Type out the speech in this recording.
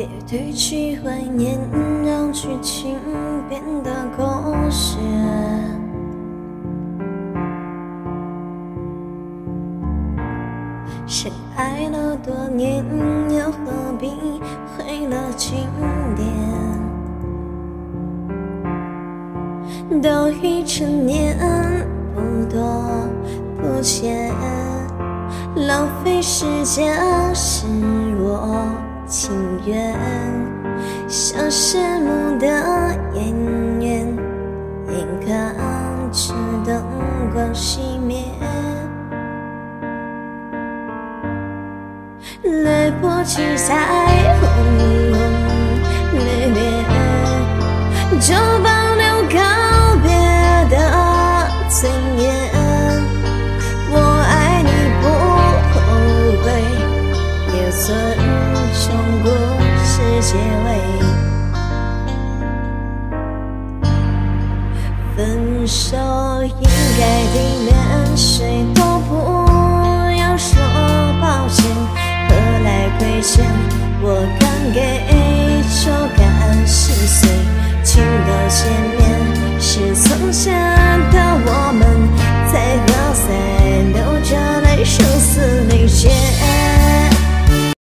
别褪去怀念，让剧情变得狗血。深爱了多年，又何必毁了经典？都已成年，不多不欠，浪费时间是我远。像谢幕的演员，眼看着灯光熄灭。来不及再轰结尾。分手应该体面，谁。